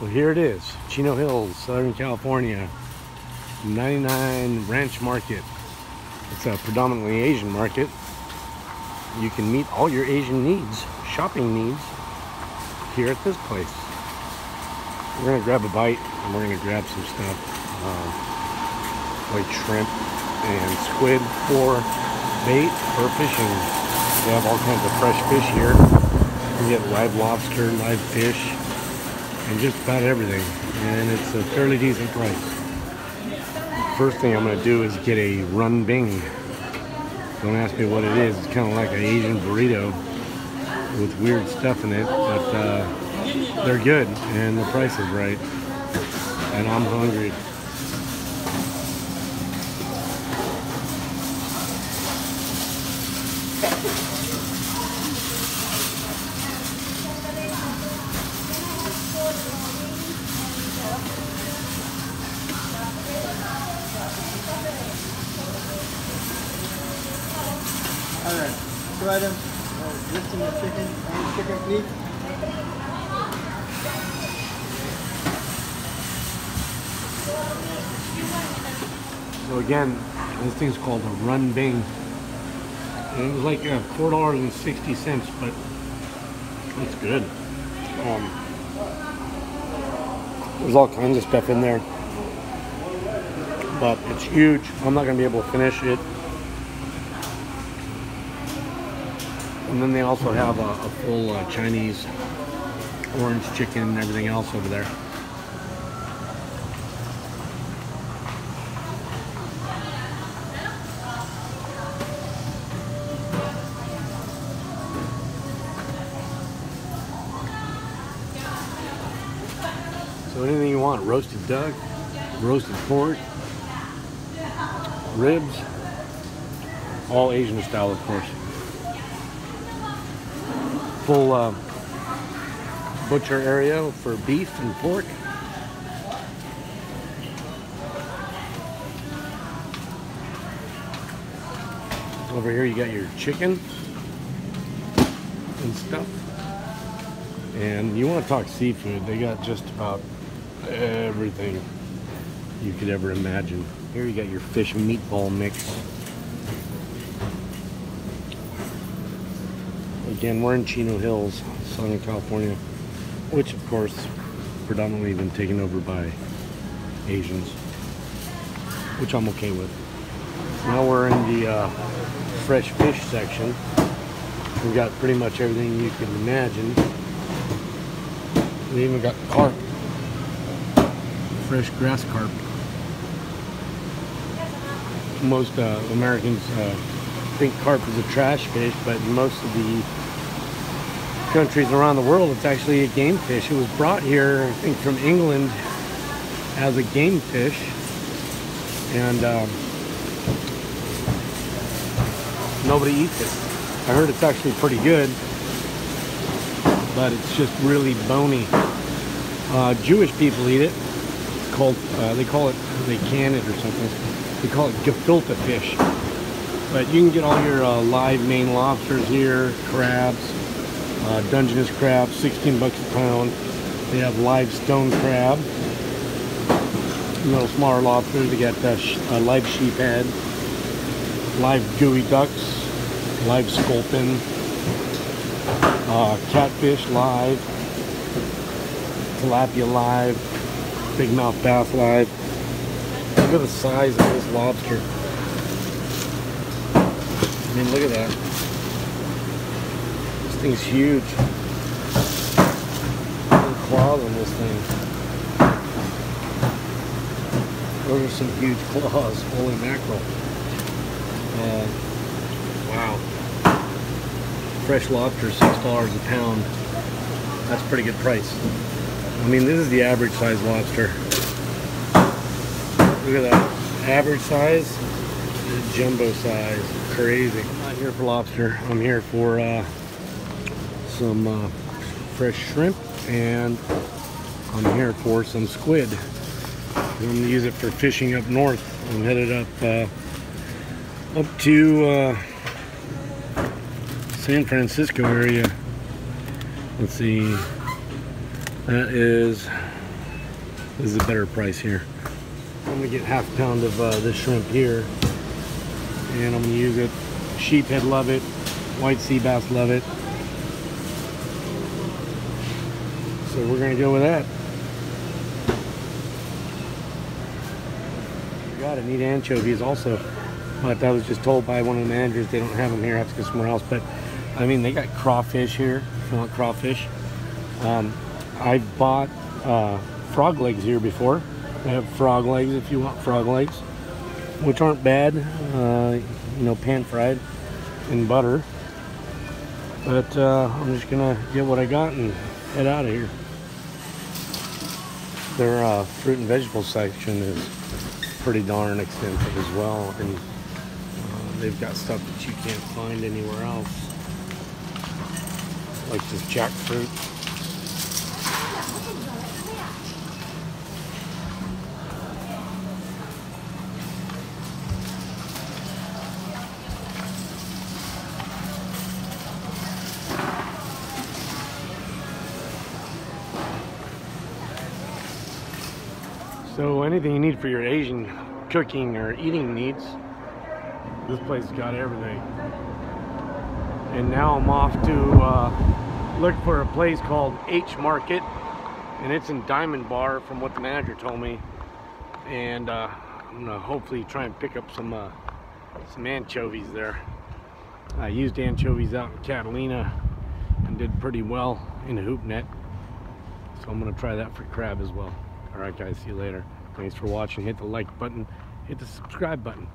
Well, here it is, Chino Hills, Southern California, 99 Ranch Market. It's a predominantly Asian market. You can meet all your Asian needs, shopping needs, here at this place. We're gonna grab a bite and we're gonna grab some stuff, um, like shrimp and squid for bait for fishing. They have all kinds of fresh fish here. You get live lobster, live fish, and just about everything. And it's a fairly decent price. First thing I'm gonna do is get a run bing. Don't ask me what it is. It's kind of like an Asian burrito with weird stuff in it, but uh, they're good and the price is right. And I'm hungry. Alright, two items, uh, in the chicken, and chicken please. So again, this thing's called a Run Bing. And it was like uh, four dollars and sixty cents, but it's good. Um, there's all kinds of stuff in there, but it's huge. I'm not gonna be able to finish it. And then they also have a, a full uh, Chinese orange chicken and everything else over there. So anything you want, roasted duck, roasted pork, ribs, all Asian style, of course. Full uh, butcher area for beef and pork. Over here you got your chicken and stuff. And you want to talk seafood, they got just about everything you could ever imagine. Here you got your fish meatball mix. Again, we're in Chino Hills, Southern California, which of course predominantly been taken over by Asians, which I'm okay with. Now we're in the uh, fresh fish section. We've got pretty much everything you can imagine. We even got carp, fresh grass carp. Most uh, Americans uh, think carp is a trash fish, but most of the countries around the world, it's actually a game fish. It was brought here, I think, from England as a game fish, and um, nobody eats it. I heard it's actually pretty good, but it's just really bony. Uh, Jewish people eat it. It's called, uh, they call it, they can it or something. They call it gefilte fish. But you can get all your uh, live Maine lobsters here, crabs, uh, Dungeness crab, 16 bucks a pound. They have live stone crab, a little smaller lobsters. They got sh uh, live sheephead, live geoducks, live sculpin, uh, catfish live, tilapia live, big mouth bass live. Look at the size of this lobster. I mean, look at that. Thing's huge. Claws on this thing. Those are some huge claws. Holy mackerel. Uh, wow. Fresh lobster, six dollars a pound. That's a pretty good price. I mean, this is the average size lobster. Look at that. Average size, jumbo size. Crazy. I'm not here for lobster. I'm here for uh, some uh, fresh shrimp and I'm here for some squid. I'm going to use it for fishing up north. I'm headed up uh, up to uh, San Francisco area. Let's see. That is This is a better price here. I'm gonna get half a pound of uh, this shrimp here, and I'm gonna use it. Sheephead love it. White sea bass love it. So we're gonna go with that. Got to need anchovies also, but I was just told by one of the managers they don't have them here. I have to go somewhere else. But I mean, they got crawfish here. If you want crawfish, um, I've bought uh, frog legs here before. They have frog legs if you want frog legs, which aren't bad. Uh, you know, pan fried in butter. But uh, I'm just gonna get what I got and head out of here. Their uh, fruit and vegetable section is pretty darn extensive as well, and uh, they've got stuff that you can't find anywhere else, like this jackfruit. So anything you need for your Asian cooking or eating needs, this place has got everything. And now I'm off to uh, look for a place called H Market, and it's in Diamond Bar, from what the manager told me. And uh, I'm gonna hopefully try and pick up some uh, some anchovies there. I used anchovies out in Catalina and did pretty well in a hoop net. So I'm gonna try that for crab as well. All right, guys, see you later. Thanks for watching. Hit the like button, hit the subscribe button.